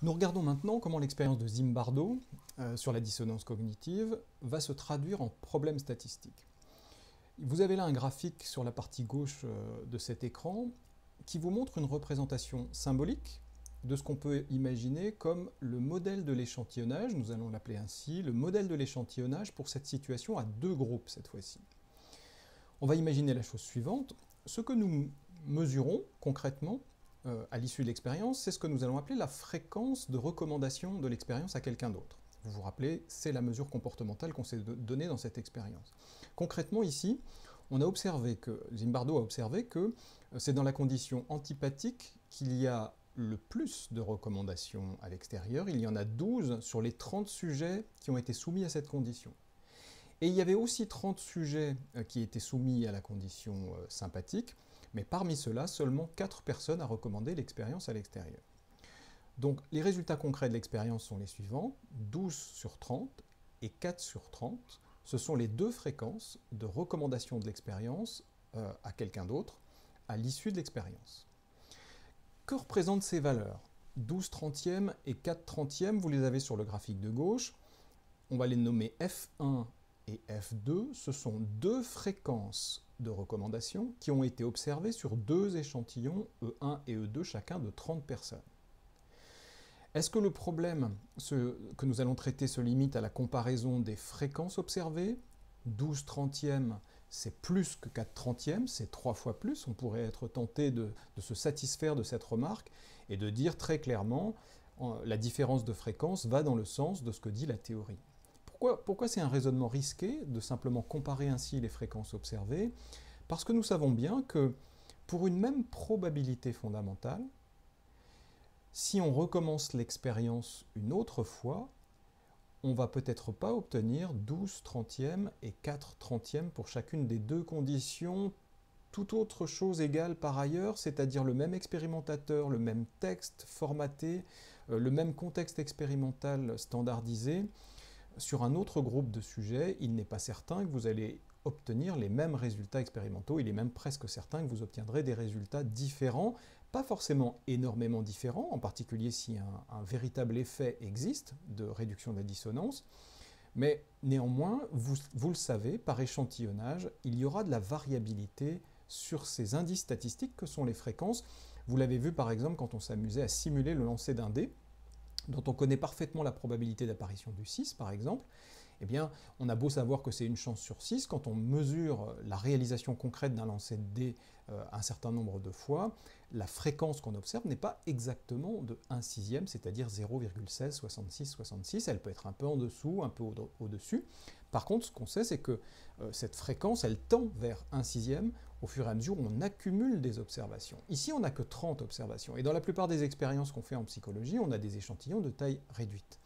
Nous regardons maintenant comment l'expérience de Zimbardo euh, sur la dissonance cognitive va se traduire en problème statistique. Vous avez là un graphique sur la partie gauche euh, de cet écran qui vous montre une représentation symbolique de ce qu'on peut imaginer comme le modèle de l'échantillonnage, nous allons l'appeler ainsi, le modèle de l'échantillonnage pour cette situation à deux groupes cette fois-ci. On va imaginer la chose suivante, ce que nous mesurons concrètement euh, à l'issue de l'expérience, c'est ce que nous allons appeler la fréquence de recommandation de l'expérience à quelqu'un d'autre. Vous vous rappelez, c'est la mesure comportementale qu'on s'est donnée dans cette expérience. Concrètement, ici, on a observé que, Zimbardo a observé que euh, c'est dans la condition antipathique qu'il y a le plus de recommandations à l'extérieur. Il y en a 12 sur les 30 sujets qui ont été soumis à cette condition. Et il y avait aussi 30 sujets euh, qui étaient soumis à la condition sympathique, mais parmi ceux-là, seulement 4 personnes a recommandé l'expérience à l'extérieur. Donc les résultats concrets de l'expérience sont les suivants, 12 sur 30 et 4 sur 30, ce sont les deux fréquences de recommandation de l'expérience euh, à quelqu'un d'autre à l'issue de l'expérience. Que représentent ces valeurs? 12 trentièmes et 4 trentièmes, vous les avez sur le graphique de gauche. On va les nommer F1 et F2. Ce sont deux fréquences de recommandations qui ont été observées sur deux échantillons E1 et E2, chacun de 30 personnes. Est-ce que le problème que nous allons traiter se limite à la comparaison des fréquences observées? 12 trentièmes, c'est plus que 4 trentièmes, c'est trois fois plus. On pourrait être tenté de, de, se satisfaire de cette remarque et de dire très clairement la différence de fréquence va dans le sens de ce que dit la théorie. Pourquoi, c'est un raisonnement risqué de simplement comparer ainsi les fréquences observées? Parce que nous savons bien que pour une même probabilité fondamentale, si on recommence l'expérience une autre fois, on va peut-être pas obtenir 12 trentièmes et 4 trentièmes pour chacune des deux conditions, tout autre chose égale par ailleurs, c'est-à-dire le même expérimentateur, le même texte formaté, euh, le même contexte expérimental standardisé, sur un autre groupe de sujets, il n'est pas certain que vous allez obtenir les mêmes résultats expérimentaux, il est même presque certain que vous obtiendrez des résultats différents, pas forcément énormément différents, en particulier si un, véritable effet existe de réduction de la dissonance, mais néanmoins, vous, vous, le savez, par échantillonnage, il y aura de la variabilité sur ces indices statistiques que sont les fréquences. Vous l'avez vu par exemple quand on s'amusait à simuler le lancer d'un dé dont on connaît parfaitement la probabilité d'apparition du 6 par exemple, eh on a beau savoir que c'est une chance sur 6, quand on mesure la réalisation concrète d'un lancer de dés euh, un certain nombre de fois, la fréquence qu'on observe n'est pas exactement de 1 sixième, c'est-à-dire 0,1666, elle peut être un peu en dessous, un peu au-dessus. Par contre, ce qu'on sait, c'est que euh, cette fréquence, elle tend vers 1 sixième au fur et à mesure on accumule des observations. Ici, on n'a que 30 observations, et dans la plupart des expériences qu'on fait en psychologie, on a des échantillons de taille réduite.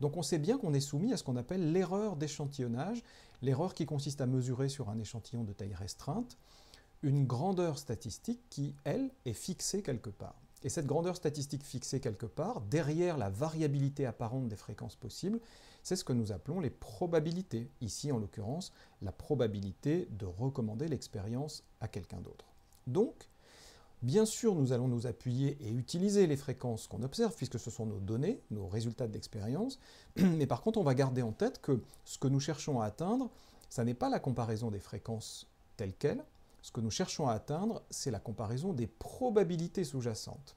Donc on sait bien qu'on est soumis à ce qu'on appelle l'erreur d'échantillonnage, l'erreur qui consiste à mesurer sur un échantillon de taille restreinte une grandeur statistique qui, elle, est fixée quelque part. Et cette grandeur statistique fixée quelque part, derrière la variabilité apparente des fréquences possibles, c'est ce que nous appelons les probabilités. Ici, en l'occurrence, la probabilité de recommander l'expérience à quelqu'un d'autre. Donc, Bien sûr, nous allons nous appuyer et utiliser les fréquences qu'on observe, puisque ce sont nos données, nos résultats d'expérience, mais par contre, on va garder en tête que ce que nous cherchons à atteindre, ça n'est pas la comparaison des fréquences telles quelles, ce que nous cherchons à atteindre, c'est la comparaison des probabilités sous-jacentes.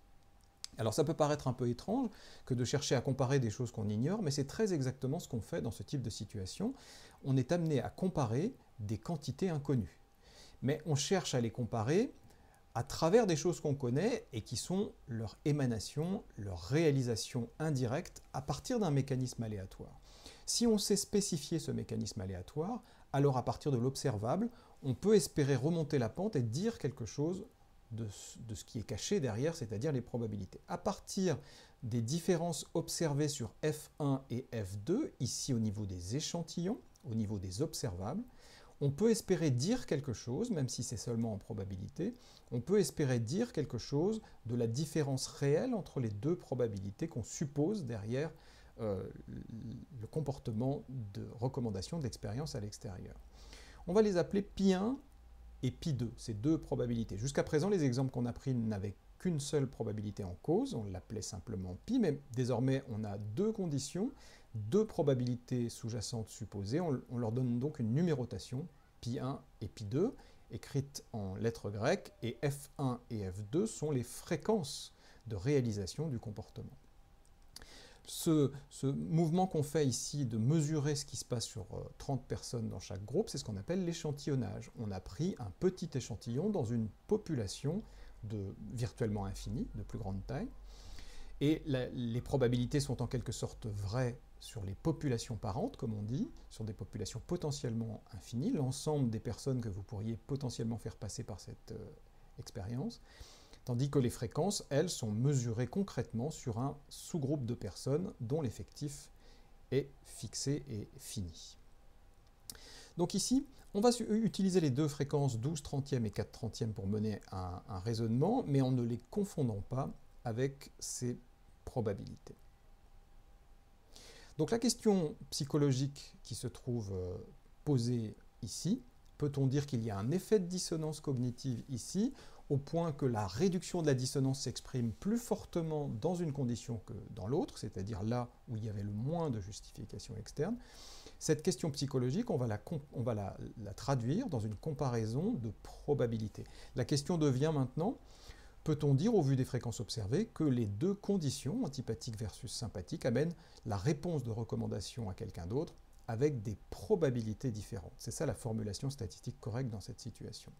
Alors ça peut paraître un peu étrange que de chercher à comparer des choses qu'on ignore, mais c'est très exactement ce qu'on fait dans ce type de situation. On est amené à comparer des quantités inconnues. Mais on cherche à les comparer à travers des choses qu'on connaît et qui sont leur émanation, leur réalisation indirecte à partir d'un mécanisme aléatoire. Si on sait spécifier ce mécanisme aléatoire, alors à partir de l'observable, on peut espérer remonter la pente et dire quelque chose de, ce qui est caché derrière, c'est-à-dire les probabilités. À partir des différences observées sur F1 et F2, ici au niveau des échantillons, au niveau des observables, on peut espérer dire quelque chose, même si c'est seulement en probabilité, on peut espérer dire quelque chose de la différence réelle entre les deux probabilités qu'on suppose derrière euh, le comportement de recommandation de à l'extérieur. On va les appeler pi1 et pi2, ces deux probabilités. Jusqu'à présent, les exemples qu'on a pris n'avaient qu'une seule probabilité en cause, on l'appelait simplement pi, mais désormais on a deux conditions, deux probabilités sous-jacentes supposées, on, leur donne donc une numérotation, pi1 et pi2, écrites en lettres grecques, et f1 et f2 sont les fréquences de réalisation du comportement. Ce, mouvement qu'on fait ici de mesurer ce qui se passe sur 30 euh, personnes dans chaque groupe, c'est ce qu'on appelle l'échantillonnage. On a pris un petit échantillon dans une population de virtuellement infinie, de plus grande taille, et les probabilités sont en quelque sorte vraies sur les populations parentes, comme on dit, sur des populations potentiellement infinies, l'ensemble des personnes que vous pourriez potentiellement faire passer par cette euh, expérience, tandis que les fréquences, elles, sont mesurées concrètement sur un sous-groupe de personnes dont l'effectif est fixé et fini. Donc ici, on va utiliser les deux fréquences 12 30e et 4 30e pour mener un, un raisonnement, mais en ne les confondant pas avec ces probabilités. Donc la question psychologique qui se trouve euh, posée ici, peut-on dire qu'il y a un effet de dissonance cognitive ici, au point que la réduction de la dissonance s'exprime plus fortement dans une condition que dans l'autre, c'est-à-dire là où il y avait le moins de justification externe. Cette question psychologique, on va, la, traduire dans une comparaison de probabilité. La question devient maintenant, peut-on dire, au vu des fréquences observées, que les deux conditions, antipathique versus sympathique, amènent la réponse de recommandation à quelqu'un d'autre avec des probabilités différentes? C'est ça la formulation statistique correcte dans cette situation.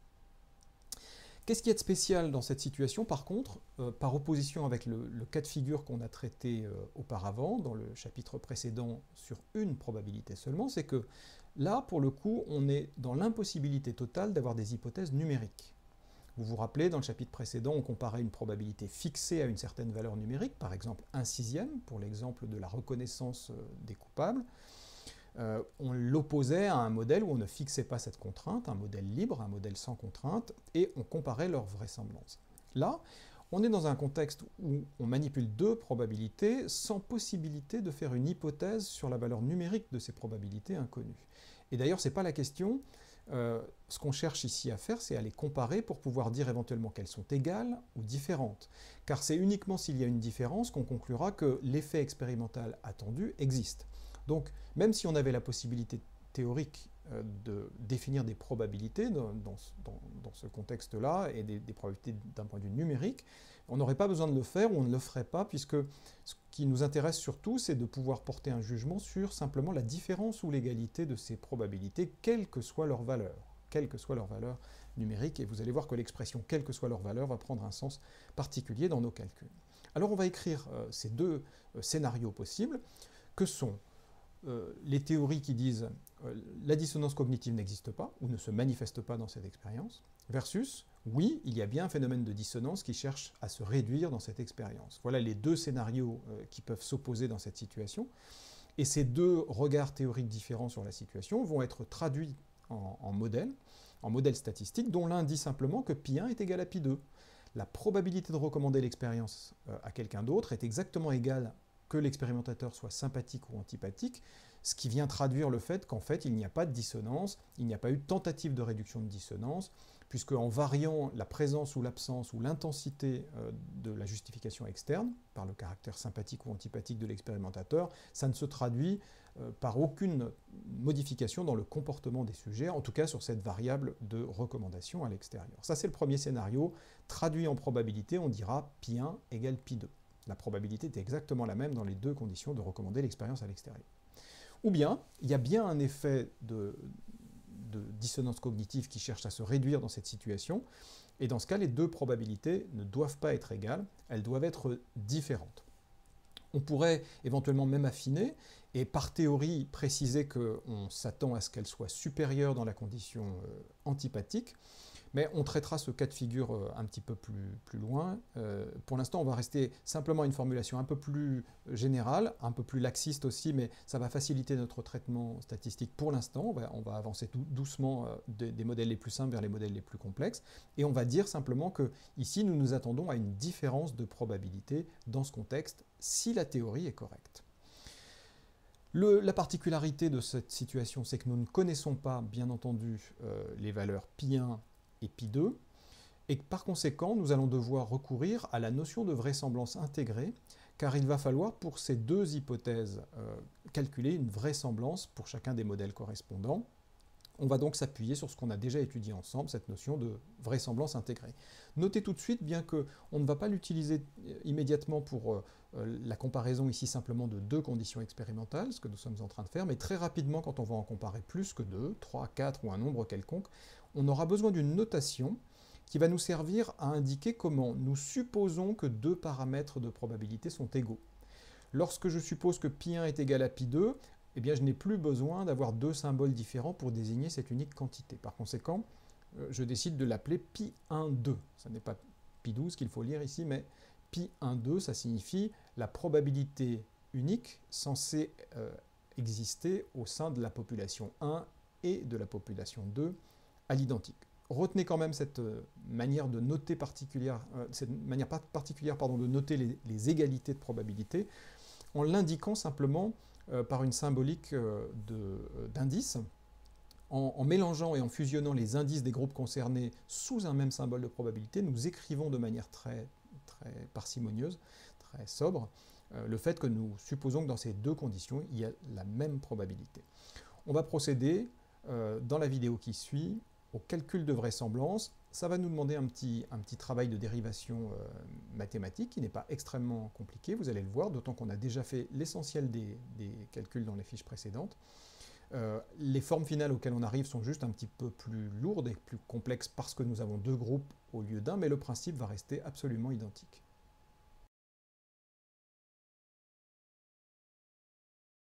Qu'est-ce qui est spécial dans cette situation, par contre, euh, par opposition avec le, cas de figure qu'on a traité euh, auparavant, dans le chapitre précédent, sur une probabilité seulement, c'est que là, pour le coup, on est dans l'impossibilité totale d'avoir des hypothèses numériques. Vous vous rappelez, dans le chapitre précédent, on comparait une probabilité fixée à une certaine valeur numérique, par exemple un sixième, pour l'exemple de la reconnaissance euh, des coupables. Euh, on l'opposait à un modèle où on ne fixait pas cette contrainte, un modèle libre, un modèle sans contrainte, et on comparait leur vraisemblance. Là, on est dans un contexte où on manipule deux probabilités sans possibilité de faire une hypothèse sur la valeur numérique de ces probabilités inconnues. Et d'ailleurs, ce n'est pas la question, euh, ce qu'on cherche ici à faire, c'est à les comparer pour pouvoir dire éventuellement qu'elles sont égales ou différentes. Car c'est uniquement s'il y a une différence qu'on conclura que l'effet expérimental attendu existe. Donc, même si on avait la possibilité théorique euh, de définir des probabilités dans, ce contexte-là, et des probabilités d'un point de vue numérique, on n'aurait pas besoin de le faire ou on ne le ferait pas, puisque ce qui nous intéresse surtout, c'est de pouvoir porter un jugement sur simplement la différence ou l'égalité de ces probabilités, quelle que soit leur valeur, quelle que soit leur valeur numérique, et vous allez voir que l'expression quelle que soit leur valeur va prendre un sens particulier dans nos calculs. Alors on va écrire euh, ces deux euh, scénarios possibles, que sont euh, les théories qui disent la dissonance cognitive n'existe pas ou ne se manifeste pas dans cette expérience, versus oui, il y a bien un phénomène de dissonance qui cherche à se réduire dans cette expérience. Voilà les deux scénarios euh, qui peuvent s'opposer dans cette situation. Et ces deux regards théoriques différents sur la situation vont être traduits en, modèles, en modèles statistiques, dont l'un dit simplement que pi1 est égal à pi2. La probabilité de recommander l'expérience euh, à quelqu'un d'autre est exactement égale que l'expérimentateur soit sympathique ou antipathique, ce qui vient traduire le fait qu'en fait il n'y a pas de dissonance, il n'y a pas eu de tentative de réduction de dissonance, puisque en variant la présence ou l'absence ou l'intensité euh, de la justification externe, par le caractère sympathique ou antipathique de l'expérimentateur, ça ne se traduit euh, par aucune modification dans le comportement des sujets, en tout cas sur cette variable de recommandation à l'extérieur. Ça c'est le premier scénario, traduit en probabilité, on dira pi1 égale pi2. La probabilité est exactement la même dans les deux conditions de recommander l'expérience à l'extérieur. Ou bien, il y a bien un effet de, dissonance cognitive qui cherche à se réduire dans cette situation. Et dans ce cas, les deux probabilités ne doivent pas être égales, elles doivent être différentes. On pourrait éventuellement même affiner et par théorie préciser qu'on s'attend à ce qu'elles soient supérieures dans la condition euh, antipathique, mais on traitera ce cas de figure euh, un petit peu plus, plus loin. Euh, pour l'instant, on va rester simplement à une formulation un peu plus générale, un peu plus laxiste aussi, mais ça va faciliter notre traitement statistique pour l'instant. On va, avancer tout doucement euh, des, modèles les plus simples vers les modèles les plus complexes. Et on va dire simplement que ici, nous nous attendons à une différence de probabilité dans ce contexte si la théorie est correcte. La particularité de cette situation, c'est que nous ne connaissons pas, bien entendu, les valeurs pi1 et pi2. Et par conséquent, nous allons devoir recourir à la notion de vraisemblance intégrée, car il va falloir pour ces deux hypothèses euh, calculer une vraisemblance pour chacun des modèles correspondants. On va donc s'appuyer sur ce qu'on a déjà étudié ensemble, cette notion de vraisemblance intégrée. Notez tout de suite, bien qu'on ne va pas l'utiliser euh, immédiatement pour euh, la comparaison ici simplement de deux conditions expérimentales, ce que nous sommes en train de faire, mais très rapidement, quand on va en comparer plus que deux, trois, quatre ou un nombre quelconque, on aura besoin d'une notation qui va nous servir à indiquer comment nous supposons que deux paramètres de probabilité sont égaux. Lorsque je suppose que π1 est égal à π2, eh bien, je n'ai plus besoin d'avoir deux symboles différents pour désigner cette unique quantité. Par conséquent, euh, je décide de l'appeler pi1,2. Ce n'est pas pi12 qu'il faut lire ici, mais pi1,2, ça signifie la probabilité unique censée euh, exister au sein de la population 1 et de la population 2 à l'identique. Retenez quand même cette euh, manière de noter particulière, cette manière particulière de noter les, égalités de probabilité en l'indiquant simplement euh, par une symbolique euh, euh, d'indices. En, mélangeant et en fusionnant les indices des groupes concernés sous un même symbole de probabilité, nous écrivons de manière très, très parcimonieuse, très sobre, le fait que nous supposons que dans ces deux conditions, il y a la même probabilité. On va procéder dans la vidéo qui suit au calcul de vraisemblance ça va nous demander un petit, un petit travail de dérivation euh, mathématique qui n'est pas extrêmement compliqué, vous allez le voir, d'autant qu'on a déjà fait l'essentiel des, calculs dans les fiches précédentes. Euh, les formes finales auxquelles on arrive sont juste un petit peu plus lourdes et plus complexes parce que nous avons deux groupes au lieu d'un, mais le principe va rester absolument identique.